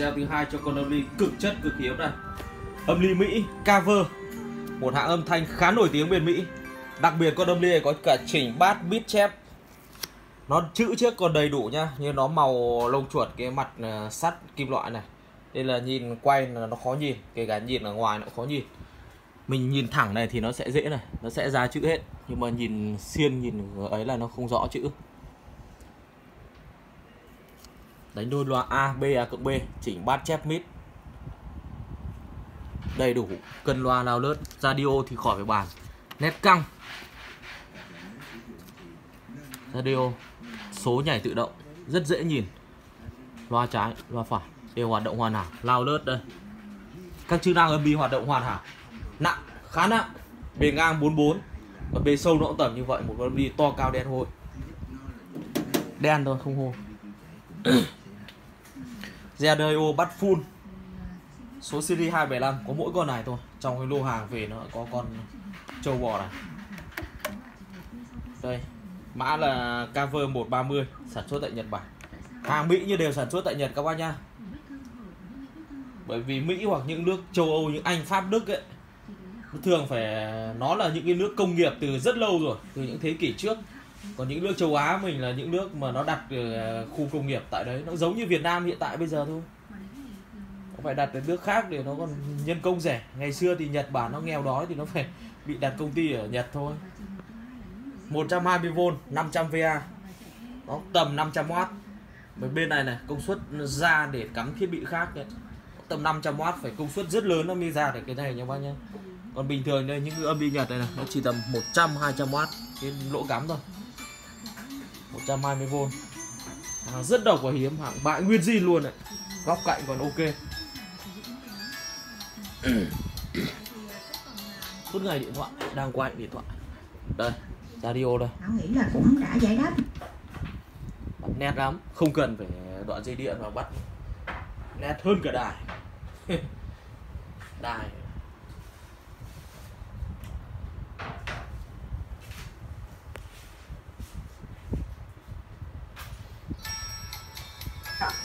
Video thứ hai cho con âm ly, cực chất, cực hiếm này. Âm ly Mỹ, Cover, Một hãng âm thanh khá nổi tiếng bên Mỹ. Đặc biệt con âm ly này có cả chỉnh bát, beat chép. Nó chữ trước còn đầy đủ nhá Như nó màu lông chuột, cái mặt ờ, sắt kim loại này. Đây là nhìn quay là nó khó nhìn, Kể cả nhìn ở ngoài nó khó nhìn. Mình nhìn thẳng này thì nó sẽ dễ này, Nó sẽ ra chữ hết. Nhưng mà nhìn xiên, nhìn ấy là nó không rõ chữ đánh đôi loa A, B, A cộng B, chỉnh bát chép mít. Đầy đủ cân loa nào lớt radio thì khỏi phải bàn. Nét căng. Radio, số nhảy tự động, rất dễ nhìn. Loa trái, loa phải, đều hoạt động hoàn hảo. Lao lớt đây. Các chức năng âm bi hoạt động hoàn hảo. Nặng, khá nặng. Bề ngang 44 và bề sâu nó cũng tầm như vậy, một âm bi to cao đen hôi. Đen thôi, không hôi. GDO bắt full. Số series 275 có mỗi con này thôi. Trong cái lô hàng về nó có con trâu bò này. Đây Mã là Cover 130 Sản xuất tại Nhật Bản. Hàng Mỹ như đều sản xuất tại Nhật các bác nhá. Bởi vì Mỹ hoặc những nước châu Âu những Anh, Pháp, Đức ấy Thường phải Nó là những cái nước công nghiệp từ rất lâu rồi Từ những thế kỷ trước còn những nước châu Á mình là những nước mà nó đặt ờ, khu công nghiệp tại đấy. Nó giống như Việt Nam hiện tại bây giờ thôi. Nó phải đặt ở nước khác để nó còn nhân công rẻ. Ngày xưa thì Nhật Bản nó nghèo đói thì nó phải bị đặt công ty ở Nhật thôi. 120V 500VA nó tầm 500W bên bên này này công suất ra để cắm thiết bị khác đấy. tầm 500W phải công suất rất lớn nó mới ra được cái này nha bác nhé. còn bình thường đây những âm đi Nhật này, này nó chỉ tầm 100 200W cái lỗ cắm thôi. 120V à, rất độc và hiếm hạng bãi nguyên zin luôn đấy góc cạnh còn ok. Suốt ngày điện thoại đang quay điện thoại. Đây radio đây. Thảo nghĩ là cũng đã giải đáp. Bắt nét lắm không cần phải đoạn dây điện mà bắt nét hơn cả đài. Đài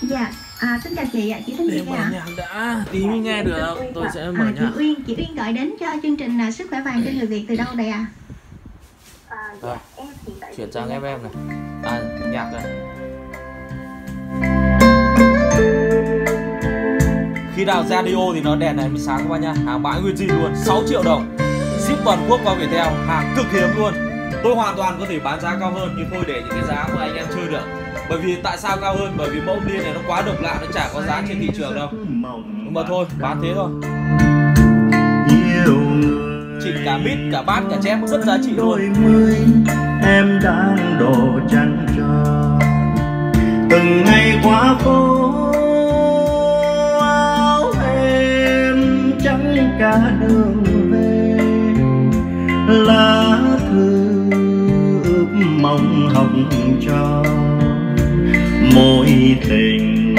Dạ, à, xin chào chị ạ, chị tên gì để mở ạ? nhạc đã tí mới nghe được tôi sẽ mở À, chị nhạc Uyên, chị Uyên gọi đến cho chương trình à, Sức khỏe vàng cho người Việt từ đâu đây ạ? À, Rồi, dạ, em tại chuyển thì sang đang- FM này. À nhạc này khi nào radio thì nó đèn này mới sáng các bác nhá hàng bãi nguyên zin luôn 6 triệu đồng. Ship toàn quốc qua Viettel hàng cực hiếm luôn. Tôi hoàn toàn có thể bán giá cao hơn nhưng thôi để những cái giá mà anh em chơi được bởi vì tại sao cao hơn? Bởi vì mẫu liên này nó quá độc lạ, nó chả có giá trên thị trường đâu. Nhưng mà thôi, bán thế thôi. Chỉ cả mít cả bát, cả chép rất giá trị luôn. Em đang đổ chăn tròn từng ngày quá phố áo em trắng cả đường về. Lá thư ướp mong hồng tròn tình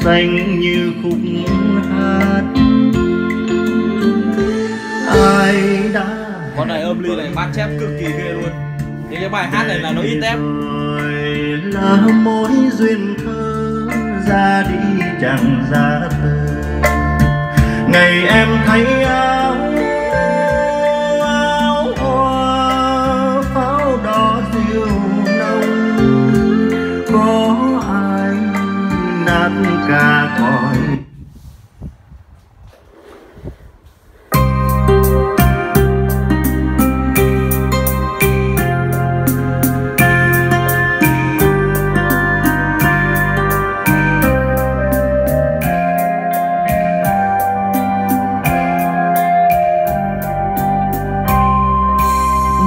xanh như khúc hát. Ai đã con này âm ly này bát chép cực kỳ ghê luôn. Những cái bài hát này là nó ít tép là mối duyên thơ ra đi chẳng ra từ ngày em thấy áo ca cõi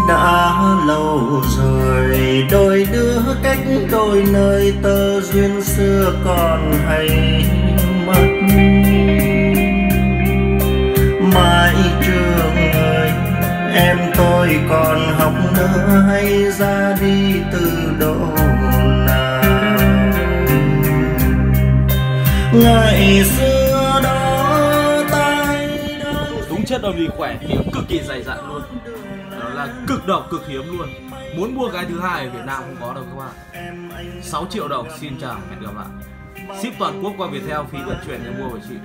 đã lâu rồi đôi đứa đôi nơi tơ duyên xưa còn hay mất. Mãi trường ơi em tôi còn học nữa hay ra đi từ độ nào. Ngày xưa đó tay đúng chất âm ly khỏe hiếm, cực kỳ dày dặn luôn. Đó là cực độc cực hiếm luôn muốn mua cái thứ hai ở Việt Nam không có đâu các bạn. 6 triệu đồng, xin chào, hẹn gặp lại. Ship toàn quốc qua Viettel, phí vận chuyển để mua của chị.